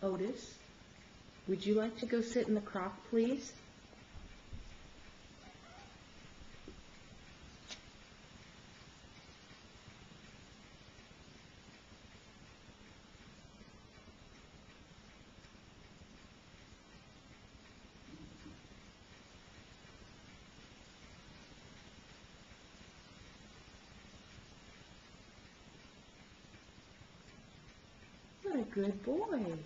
Otis, would you like to go sit in the crock, please? What a good boy.